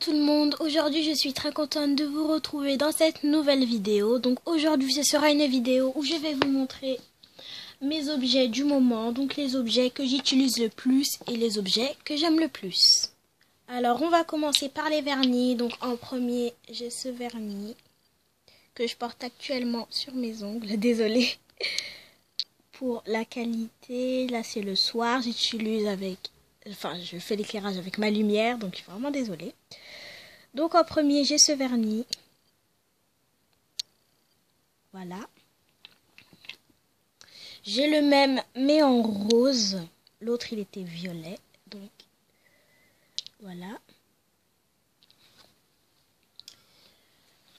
Tout le monde, aujourd'hui je suis très contente de vous retrouver dans cette nouvelle vidéo. Donc aujourd'hui ce sera une vidéo où je vais vous montrer mes objets du moment, donc les objets que j'utilise le plus et les objets que j'aime le plus. Alors on va commencer par les vernis, donc en premier j'ai ce vernis que je porte actuellement sur mes ongles, désolé pour la qualité, là c'est le soir, j'utilise avec enfin je fais l'éclairage avec ma lumière donc je suis vraiment désolée. Donc en premier j'ai ce vernis. Voilà. J'ai le même mais en rose. L'autre il était violet. Donc voilà.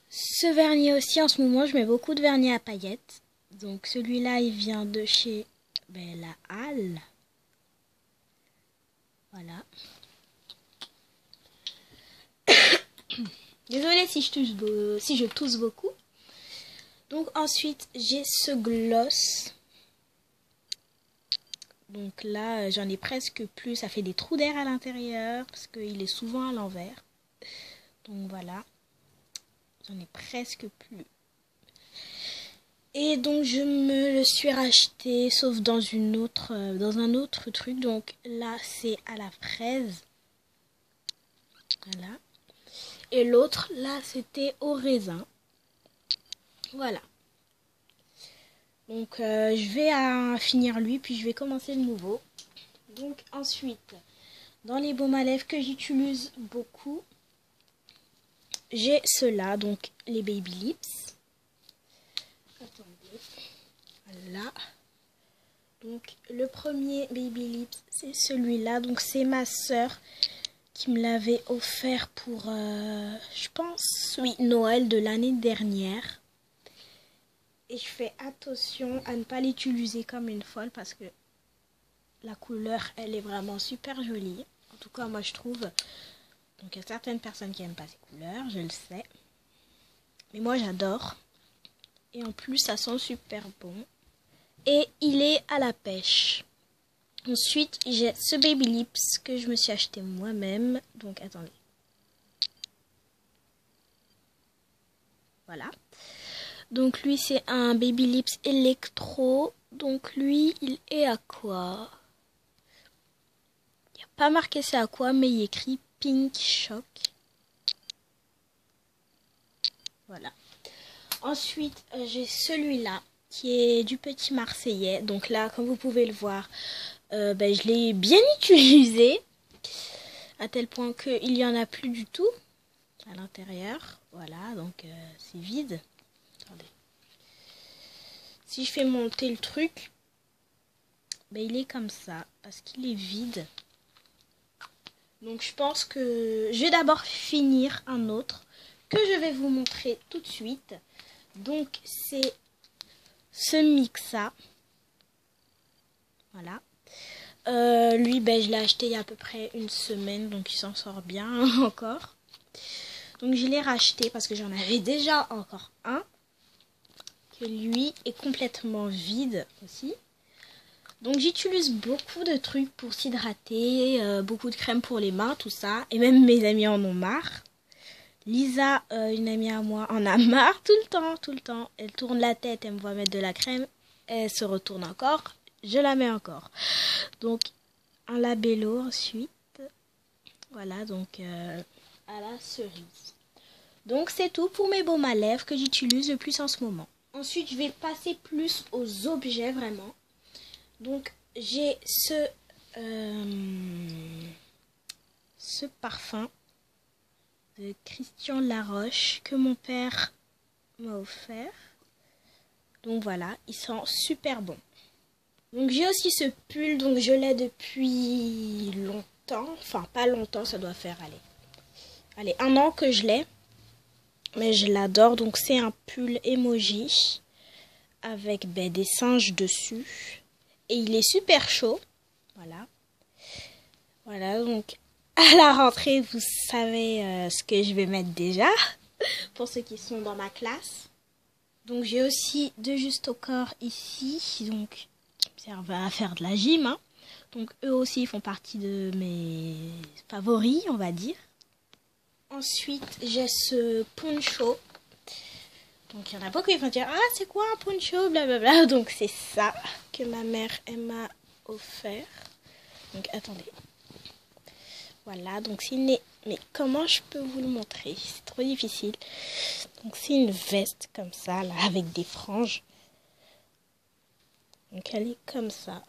Ce vernis aussi en ce moment je mets beaucoup de vernis à paillettes. Donc celui-là il vient de chez ben, la Halle voilà. Désolée si je tousse, si je tousse beaucoup. Donc ensuite, j'ai ce gloss. Donc là, j'en ai presque plus. Ça fait des trous d'air à l'intérieur parce qu'il est souvent à l'envers. Donc voilà. J'en ai presque plus. Et donc je me le suis racheté, sauf dans une autre, euh, dans un autre truc. Donc là c'est à la fraise. Voilà. Et l'autre là c'était au raisin. Voilà. Donc euh, je vais finir lui, puis je vais commencer le nouveau. Donc ensuite, dans les baumes à lèvres que j'utilise beaucoup, j'ai ceux-là, donc les Baby Lips. Voilà. Donc le premier Baby Lips, c'est celui-là. Donc c'est ma soeur qui me l'avait offert pour, euh, je pense, oui, Noël de l'année dernière. Et je fais attention à ne pas l'utiliser comme une folle parce que la couleur, elle est vraiment super jolie. En tout cas, moi je trouve. Donc il y a certaines personnes qui n'aiment pas ces couleurs, je le sais. Mais moi j'adore. Et en plus, ça sent super bon. Et il est à la pêche. Ensuite, j'ai ce Baby Lips que je me suis acheté moi-même. Donc, attendez. Voilà. Donc, lui, c'est un Baby Lips électro. Donc, lui, il est à quoi? Il n'y a pas marqué c'est à quoi, mais il écrit Pink Shock. Voilà. Ensuite, euh, j'ai celui-là qui est du petit Marseillais. Donc là, comme vous pouvez le voir, euh, ben, je l'ai bien utilisé. À tel point qu'il n'y en a plus du tout à l'intérieur. Voilà, donc euh, c'est vide. Attendez. Si je fais monter le truc, ben, il est comme ça. Parce qu'il est vide. Donc je pense que je vais d'abord finir un autre que je vais vous montrer tout de suite. Donc c'est ce Mixa. Voilà. Euh, lui, ben, je l'ai acheté il y a à peu près une semaine, donc il s'en sort bien encore. Donc je l'ai racheté parce que j'en avais déjà encore un. Que lui est complètement vide aussi. Donc j'utilise beaucoup de trucs pour s'hydrater, euh, beaucoup de crème pour les mains, tout ça. Et même mes amis en ont marre. Lisa, euh, une amie à moi, en a marre tout le temps, tout le temps. Elle tourne la tête, elle me voit mettre de la crème, elle se retourne encore, je la mets encore. Donc, un labello ensuite. Voilà, donc euh, à la cerise. Donc, c'est tout pour mes baumes à lèvres que j'utilise le plus en ce moment. Ensuite, je vais passer plus aux objets vraiment. Donc, j'ai ce, euh, ce parfum Christian Laroche que mon père m'a offert. Donc voilà, il sent super bon. Donc j'ai aussi ce pull, donc je l'ai depuis longtemps. Enfin, pas longtemps, ça doit faire, allez. Allez, un an que je l'ai. Mais je l'adore. Donc c'est un pull emoji avec ben, des singes dessus. Et il est super chaud. Voilà. Voilà, donc à la rentrée, vous savez euh, ce que je vais mettre déjà, pour ceux qui sont dans ma classe. Donc j'ai aussi deux justes au corps ici, donc servent à faire de la gym. Hein. Donc eux aussi font partie de mes favoris, on va dire. ensuite, j'ai ce poncho. Donc, il y en a beaucoup qui vont dire Ah, c'est quoi un poncho Blablabla. Donc, c'est ça que ma mère m'a offert. Donc, attendez. Voilà, donc c'est une... Mais comment je peux vous le montrer? C'est trop difficile. Donc, c'est une veste comme ça, là, avec des franges. Donc, elle est comme ça.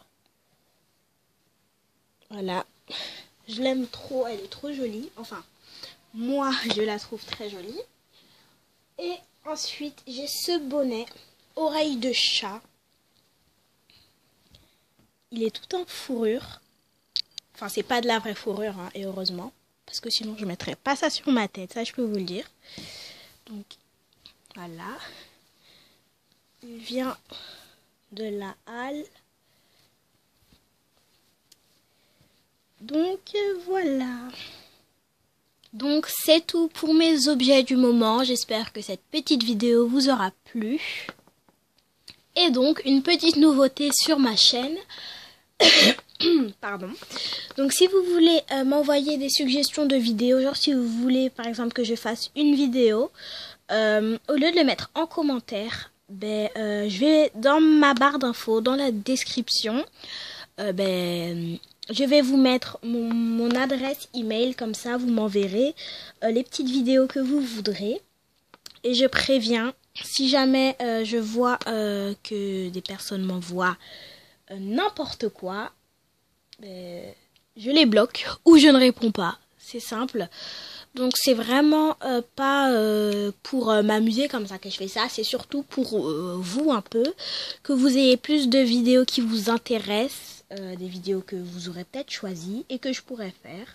Voilà. Je l'aime trop, elle est trop jolie. Enfin, moi, je la trouve très jolie. Et ensuite, j'ai ce bonnet, oreille de chat. Il est tout en fourrure. Enfin, c'est pas de la vraie fourrure, hein, et heureusement. Parce que sinon, je mettrais pas ça sur ma tête, ça, je peux vous le dire. Donc, voilà. Il vient de la halle. Donc voilà. Donc c'est tout pour mes objets du moment. J'espère que cette petite vidéo vous aura plu. Et donc une petite nouveauté sur ma chaîne. Pardon. Donc si vous voulez euh, m'envoyer des suggestions de vidéos, genre si vous voulez par exemple que je fasse une vidéo, euh, au lieu de le mettre en commentaire, ben, euh, je vais dans ma barre d'infos, dans la description, ben, je vais vous mettre mon, adresse email, comme ça vous m'enverrez les petites vidéos que vous voudrez. Et je préviens, si jamais je vois que des personnes m'envoient n'importe quoi, je les bloque ou je ne réponds pas. C'est simple. Donc c'est vraiment pas pour m'amuser comme ça que je fais ça, c'est surtout pour vous un peu, que vous ayez plus de vidéos qui vous intéressent euh, des vidéos que vous aurez peut-être choisies et que je pourrais faire.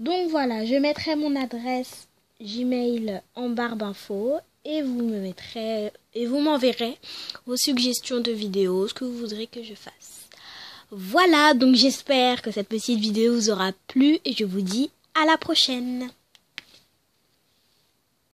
Donc voilà, je mettrai mon adresse Gmail en barre d'infos et vous me mettrez et vous m'enverrez vos suggestions de vidéos, ce que vous voudrez que je fasse. Voilà, donc j'espère que cette petite vidéo vous aura plu et je vous dis à la prochaine.